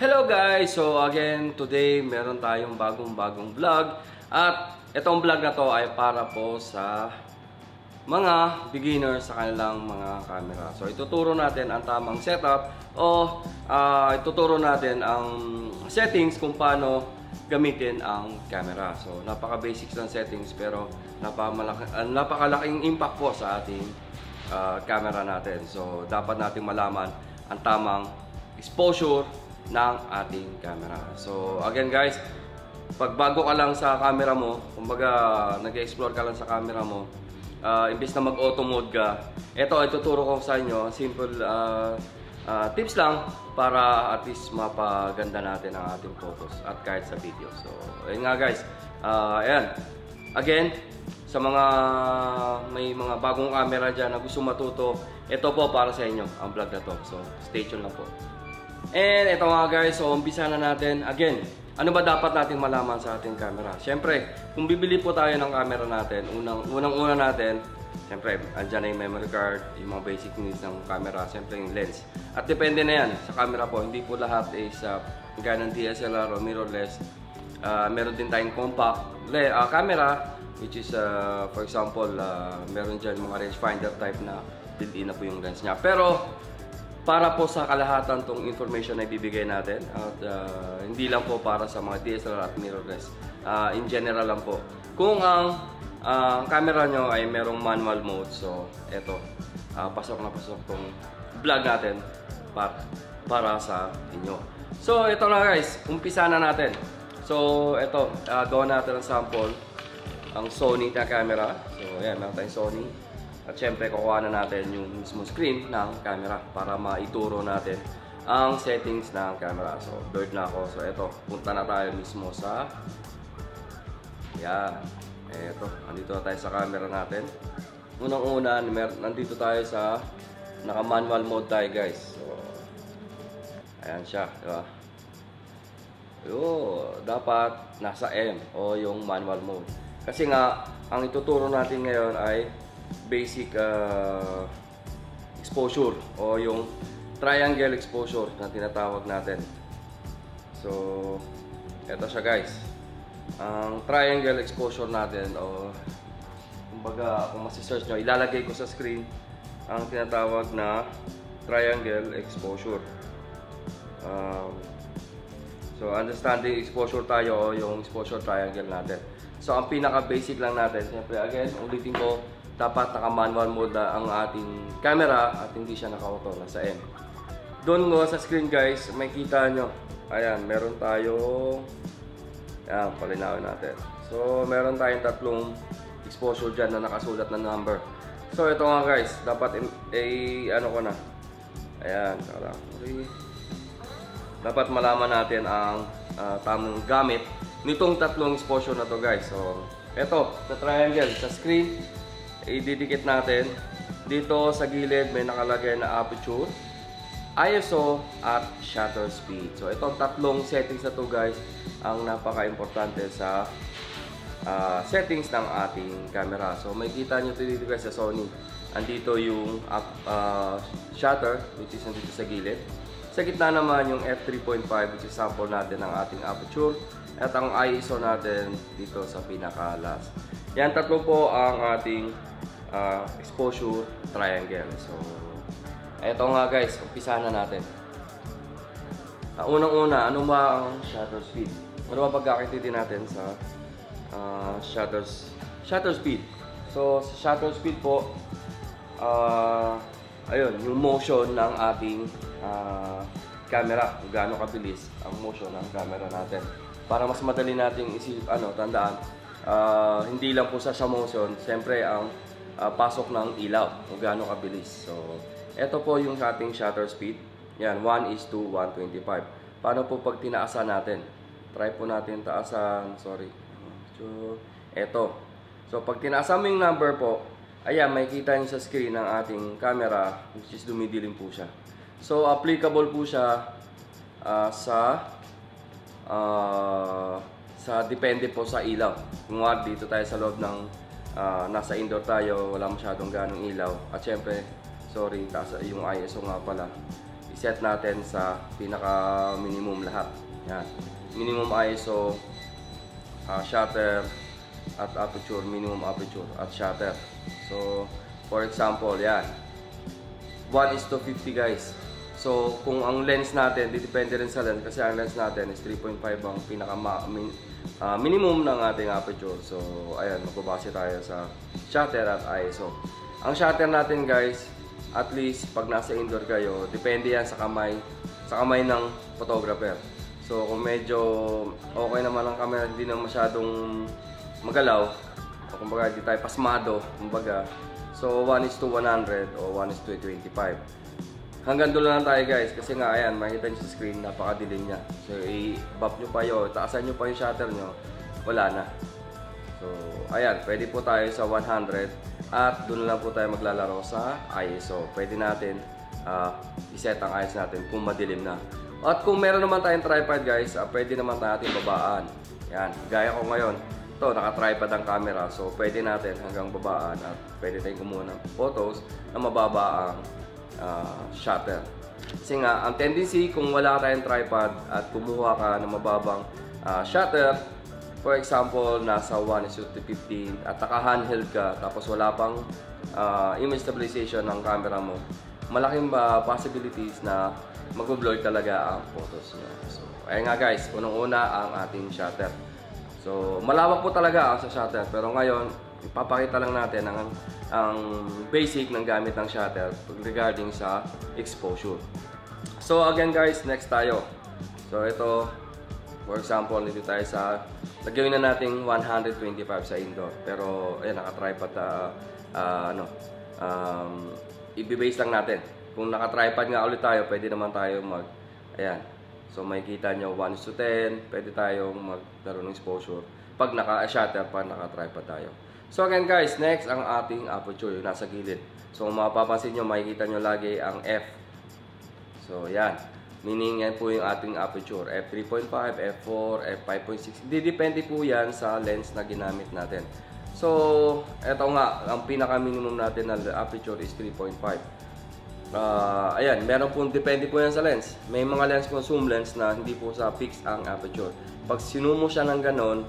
Hello guys! So again, today meron tayong bagong-bagong vlog at itong vlog na to ay para po sa mga beginners sa kanilang mga camera. So ituturo natin ang tamang setup o ah, ituturo natin ang settings kung paano gamitin ang camera. So napaka-basics ng settings pero ah, napakalaking impact po sa ating ah, camera natin. So dapat nating malaman ang tamang exposure ng ating camera. So again guys, pag bago ka lang sa camera mo, kumbaga nag-explore ka lang sa camera mo, uh, imbes na mag-auto mode ka, ito ay tuturo ko sa inyo, simple uh, uh, tips lang para at least mapaganda natin ang ating photos at kahit sa video. So, ayun nga guys, uh, ayan. Again, sa mga may mga bagong camera dyan na gusto matuto, ito po para sa inyo ang vlog na to. So, stay tuned lang po. And ito nga guys, so umpisa na natin. Again, ano ba dapat natin malaman sa ating camera? Siyempre, kung bibili po tayo ng camera natin, unang unang una natin, siyempre, andyan na yung memory card, yung mga basic needs ng camera, siyempre yung lens. At depende na yan sa camera po, hindi po lahat is uh, gaya ng DSLR o mirrorless. Uh, meron din tayong compact le, uh, camera, which is, uh, for example, uh, meron dyan mga rangefinder type na built-in na po yung lens niya. Pero, para po sa kalahatan tong information na ibibigay natin at uh, hindi lang po para sa mga DSLR at mirrorless. Uh, in general lang po. Kung ang uh, camera nyo ay merong manual mode, so eto, uh, pasok na pasok tong vlog natin para, para sa inyo. So ito na guys, umpisa na natin. So ito, uh, gawa natin ang sample ang Sony na camera. So ayan, meron tayong Sony. At syempre, kukuha na natin yung mismo screen ng camera para maituro natin ang settings ng camera. So, bird na ako. So, eto, punta na tayo mismo sa... Yan. Eto, nandito na tayo sa camera natin. Unang-una, nandito tayo sa naka-manual mode tayo, guys. So, ayan siya, di ba? Yo, dapat nasa M o yung manual mode. Kasi nga, ang ituturo natin ngayon ay basic uh, exposure o yung triangle exposure na tinatawag natin. So, eto siya guys. Ang triangle exposure natin o kumbaga kung masi-search nyo, ilalagay ko sa screen ang tinatawag na triangle exposure. Um, so, understanding exposure tayo o yung exposure triangle natin. So, ang pinaka-basic lang natin, siyempre again, ulitin ko, dapat naka-manual mode na ang ating camera at hindi siya naka-auto, nasa M. Doon mo sa screen guys, may kita nyo. Ayan, meron tayong Ayan, palinawin natin. So, meron tayong tatlong exposure dyan na nakasulat na number. So, ito nga guys, dapat i- ano ko na. Ayan, kala. Dapat malaman natin ang uh, tamang gamit nitong tatlong exposure na to guys. So, ito, sa triangle, sa screen, ididikit natin. Dito sa gilid may nakalagay na aperture, ISO at shutter speed. So itong tatlong settings na to guys ang napaka-importante sa uh, settings ng ating camera. So may kita nyo dito guys sa Sony. Andito yung up, uh, shutter which is nandito sa gilid. Sa gitna naman yung f3.5 which is sample natin ng ating aperture. At ang ISO natin dito sa pinaka-last. Yan tatlo po ang ating uh, exposure triangle. So, eto nga guys, umpisa na natin. Uh, Unang-una, ano ba ang shutter speed? Ano ba pagkakaintindi natin sa uh, shutter, shutter speed? So, sa shutter speed po, uh, ayun, yung motion ng ating uh, camera, gaano kabilis ang motion ng camera natin. Para mas madali nating isip, ano, tandaan, uh, hindi lang po sa sa motion, siyempre ang uh, pasok ng ilaw kung gaano kabilis. So, ito po yung ating shutter speed. Yan, 1 is to 125. Paano po pag tinaasan natin? Try po natin taasan. Sorry. So, ito. So, pag tinaasan mo yung number po, ayan, may kita nyo sa screen ng ating camera, which is dumidilim po siya. So, applicable po siya uh, sa uh, sa depende po sa ilaw. Kung dito tayo sa loob ng uh, nasa indoor tayo, wala masyadong ganong ilaw. At syempre, sorry, tasa, yung ISO nga pala is set natin sa pinaka minimum lahat. Yan. Minimum ISO, uh, shutter, at aperture, minimum aperture, at shutter. So, for example, yan. 1 is to 50 guys. So, kung ang lens natin, depende rin sa lens kasi ang lens natin is 3.5 ang pinaka min, uh, minimum ng ating aperture. So, ayan, magbabase tayo sa shutter at ISO. Ang shutter natin guys, at least pag nasa indoor kayo, depende yan sa kamay, sa kamay ng photographer. So, kung medyo okay naman ang camera, hindi na masyadong magalaw, o kumbaga hindi tayo pasmado, kumbaga, So 1 is to 100 o 1 is to 25. Hanggang doon lang tayo guys kasi nga ayan makita niyo sa screen napakadilim niya. So i-buff niyo pa 'yo, taasan niyo pa yung shutter niyo, wala na. So ayan, pwede po tayo sa 100 at doon lang po tayo maglalaro sa ISO. Pwede natin uh, i-set ang ISO natin kung madilim na. At kung meron naman tayong tripod guys, uh, pwede naman natin babaan. Yan, gaya ko ngayon to naka-tripod ang camera so pwede natin hanggang babaan at pwede tayong kumuha ng photos na mababa ang uh, shutter. Kasi nga, ang tendency kung wala tayong tripod at kumuha ka ng mababang uh, shutter, for example, nasa 1 is to 15 at naka-handheld ka tapos wala pang uh, image stabilization ng camera mo, malaking uh, possibilities na mag-blur talaga ang photos nyo. So, ayun nga guys, unang-una ang ating shutter. So, malawak po talaga sa shutter. Pero ngayon, ipapakita lang natin ang, ang basic ng gamit ng shutter regarding sa exposure. So, again guys, next tayo. So, ito, for example, dito tayo sa, lagyan na natin 125 sa indoor. Pero, ayan, naka-tripod, uh, uh, ano, um, i-base lang natin. Kung naka-tripod nga ulit tayo, pwede naman tayo mag, ayan, So makikita nyo 1 to 10, pwede tayong maglaro ng exposure pag naka-shutter pa naka-tripod tayo. So again guys, next ang ating aperture, yung nasa gilid. So kung mapapansin nyo, makikita nyo lagi ang F. So yan, meaning yan po yung ating aperture, F3.5, F4, F5.6. Hindi depende po yan sa lens na ginamit natin. So, eto nga, ang pinaka-minimum natin na aperture is 3.5. Uh, ayan, meron po, depende po yan sa lens. May mga lens po zoom lens na hindi po sa fix ang aperture. Pag sinumo siya ng ganon,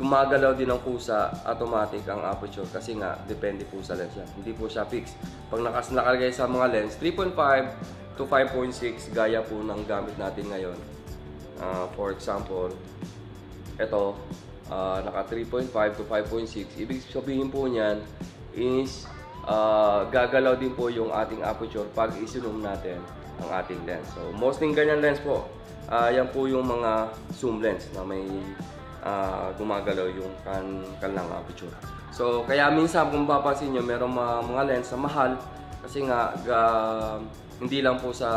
gumagalaw din ng kusa, automatic ang aperture kasi nga, depende po sa lens yan. Hindi po siya fix. Pag nakas nakalagay sa mga lens, 3.5 to 5.6, gaya po ng gamit natin ngayon. Uh, for example, ito, uh, naka 3.5 to 5.6. Ibig sabihin po niyan is uh, gagalaw din po yung ating aperture pag isinum natin ang ating lens. So, mostly ganyan lens po. Uh, yan po yung mga zoom lens na may uh, gumagalaw yung kan kanilang aperture. So, kaya minsan kung papansin nyo, merong mga, mga lens na mahal kasi nga ga, hindi lang po sa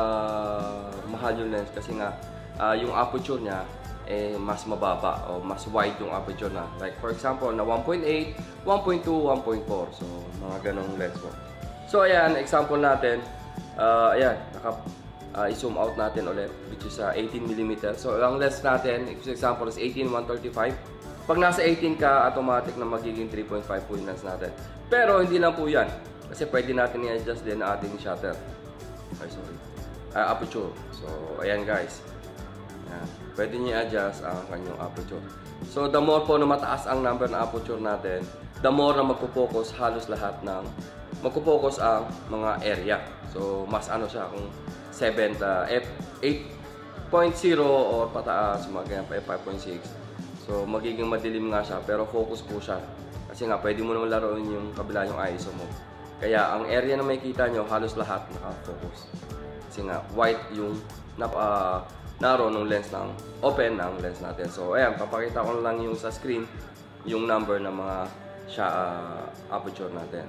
mahal yung lens kasi nga uh, yung aperture niya eh, mas mababa o mas wide yung aperture na. Like for example, na 1.8, 1.2, 1.4. So, mga ganong lens mo. So, ayan, example natin. Uh, ayan, naka, uh, i-zoom out natin ulit, which is uh, 18mm. So, ang lens natin, for example, is 18-135. Pag nasa 18 ka, automatic na magiging 3.5 po yung lens natin. Pero, hindi lang po yan. Kasi pwede natin i-adjust din ang ating shutter. Ay, sorry. Uh, aperture. So, ayan guys. Yan. Pwede niyo adjust ang kanyang aperture. So, the more po na mataas ang number na aperture natin, the more na magpo-focus halos lahat ng magpo-focus ang mga area. So, mas ano siya kung 7 uh, F 8.0 or pataas, mga ganyan pa F5.6. So, magiging madilim nga siya, pero focus po siya. Kasi nga, pwede mo naman laruin yung kabila yung ISO mo. Kaya, ang area na makikita nyo, halos lahat naka-focus. Kasi nga, white yung nap, uh, naroon ng lens ng open ng lens natin. So ayan, papakita ko lang yung sa screen yung number ng mga siya, uh, aperture natin.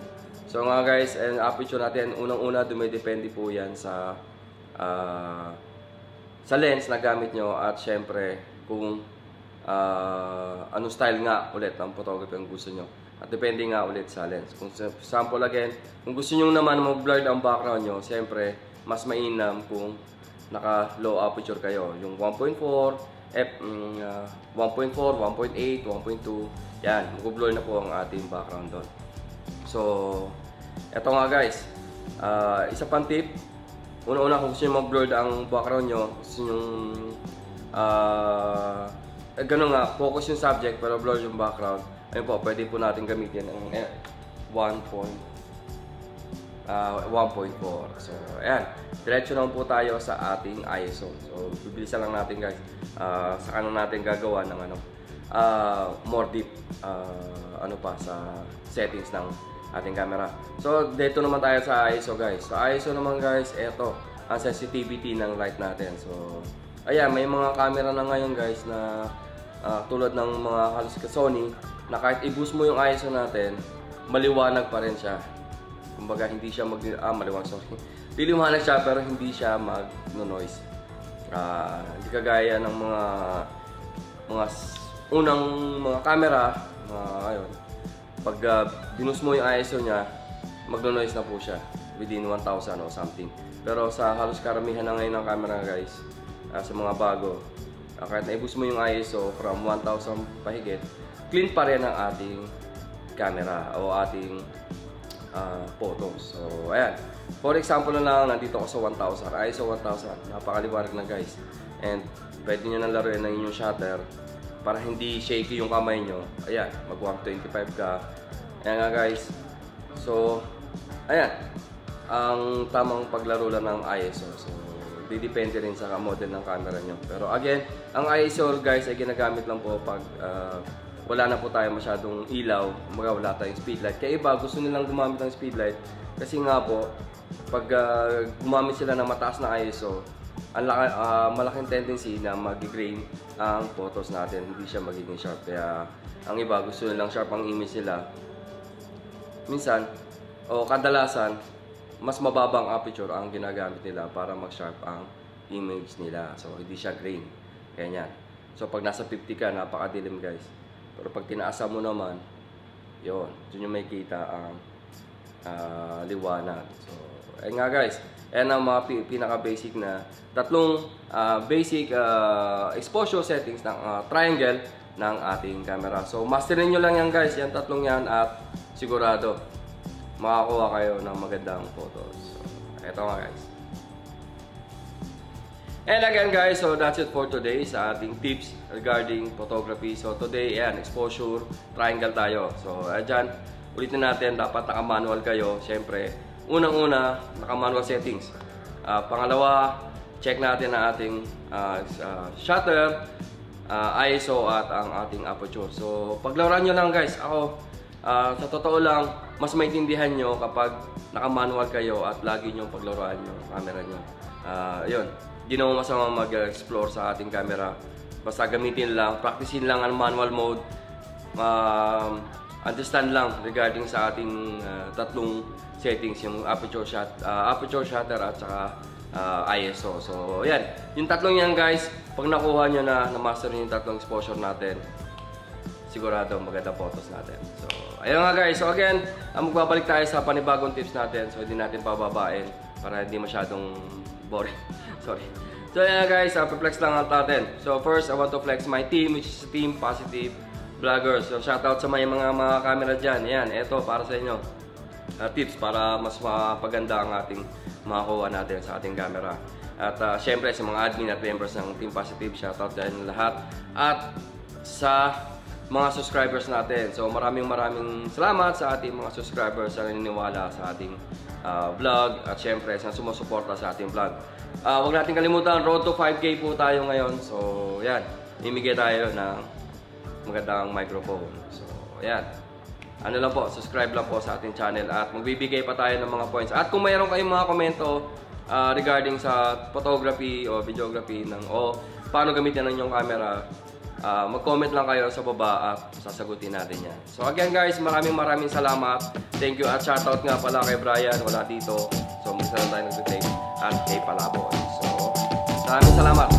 So nga guys, ang aperture natin, unang-una dumidepende po yan sa uh, sa lens na gamit nyo at syempre kung uh, anong style nga ulit ang photography ang gusto nyo. At depende nga ulit sa lens. Kung sample again, kung gusto nyo naman mag-blurred ang background nyo, syempre mas mainam kung naka low aperture kayo. Yung 1.4, F, uh, 1.4, 1.8, 1.2. Yan, mag-blur na po ang ating background doon. So, eto nga guys. Uh, isa pang tip, una-una kung gusto nyo mag-blur ang background nyo, gusto nyo ah eh, ganun nga, focus yung subject pero blur yung background. Ayun po, pwede po natin gamitin ang eh, 1 point ah 1.4. So, ayan. Diretso naman po tayo sa ating ISO. So, bibilisan lang natin guys. Ah, sa kanan natin gagawa ng ano, ah more deep ah, ano pa sa settings ng ating camera. So, dito naman tayo sa ISO guys. Sa ISO naman guys, eto ang sensitivity ng light natin. So, ayan, may mga camera na ngayon guys na ah, tulad ng mga halos ka Sony na kahit i-boost mo yung ISO natin, maliwanag pa rin siya. Kumbaga, hindi siya mag... Ah, maliwanag, sorry. Liliwanag siya pero hindi siya mag-noise. Ah, hindi kagaya ng mga mga unang mga camera, mga ayun, pag uh, binus mo yung ISO niya, magno-noise na po siya within 1,000 o something. Pero sa halos karamihan na ngayon ng camera guys, ah, sa mga bago, ah, kahit na-boost mo yung ISO from 1,000 pahigit, clean pa rin ang ating camera o ating ah, photos. So, ayan. For example na lang, nandito ako sa 1,000. ISO 1,000. Napakaliwanag na guys. And pwede nyo na laruin ng inyong shutter para hindi shaky yung kamay nyo. Ayan, mag 125 ka. Ayan nga guys. So, ayan. Ang tamang paglaro lang ng ISO. So, didepende rin sa model ng camera nyo. Pero again, ang ISO guys ay ginagamit lang po pag ah, wala na po tayo masyadong ilaw, mga wala tayong speedlight. Kaya iba, gusto nilang gumamit ng speedlight kasi nga po, pag ah, gumamit sila ng mataas na ISO, ang ah, malaking tendency na mag-grain ang photos natin, hindi siya magiging sharp. Kaya ang iba, gusto nilang sharp ang image nila. Minsan, o kadalasan, mas mababang aperture ang ginagamit nila para mag-sharp ang image nila. So, hindi siya grain. Ganyan. So, pag nasa 50 ka, napakadilim guys. Pero pag tinaasa mo naman, yon Doon yung may kita ang ah, liwanag. So, ayun nga guys. Ayan ang mga pi- pinaka-basic na tatlong ah, basic ah, exposure settings ng ah, triangle ng ating camera. So, masterin nyo lang yan guys. Yan tatlong yan at sigurado makakuha kayo ng magandang photos. So, eto nga guys. And again guys, so that's it for today sa ating tips regarding photography. So today, ayan, exposure, triangle tayo. So ayan, ulitin natin, dapat naka-manual kayo. Siyempre, unang-una, naka-manual settings. Ah, pangalawa, check natin ang ating ah, shutter, ah, ISO at ang ating aperture. So paglaruan nyo lang guys, ako, ah, sa totoo lang, mas maintindihan nyo kapag naka-manual kayo at lagi nyo paglaruan yung camera nyo. Ah, yun, di naman masama mag-explore sa ating camera. Basta gamitin lang, practicein lang ang manual mode. Um, understand lang regarding sa ating ah, tatlong settings, yung aperture shot, ah, aperture shutter at saka ah, ISO. So, yan. Yung tatlong yan guys, pag nakuha nyo na, na-master yung tatlong exposure natin, sigurado maganda photos natin. So, ayun nga guys. So again, magbabalik tayo sa panibagong tips natin. So, hindi natin pababain para hindi masyadong boring. Sorry. So, ayun nga guys. Uh, flex lang ang natin. So, first, I want to flex my team, which is Team Positive Vloggers. So, shoutout sa may mga mga camera dyan. Ayan, eto para sa inyo. Uh, tips para mas mapaganda ang ating makakuha natin sa ating camera. At uh, syempre sa mga admin at members ng Team Positive, shoutout dyan lahat. At sa mga subscribers natin. So maraming maraming salamat sa ating mga subscribers na naniniwala sa ating ah, vlog at syempre sa sumusuporta sa ating vlog. Ah, huwag natin kalimutan, road to 5K po tayo ngayon. So yan, imigay tayo ng magandang microphone. So yan. Ano lang po, subscribe lang po sa ating channel at magbibigay pa tayo ng mga points. At kung mayroon kayong mga komento ah, regarding sa photography o videography ng o paano gamitin ang inyong camera, Ah, mag-comment lang kayo sa baba at sasagutin natin yan. So again guys, maraming maraming salamat. Thank you at shoutout nga pala kay Brian, wala dito. So mag-isa lang tayo nag-take at kay Palabon. So maraming salamat.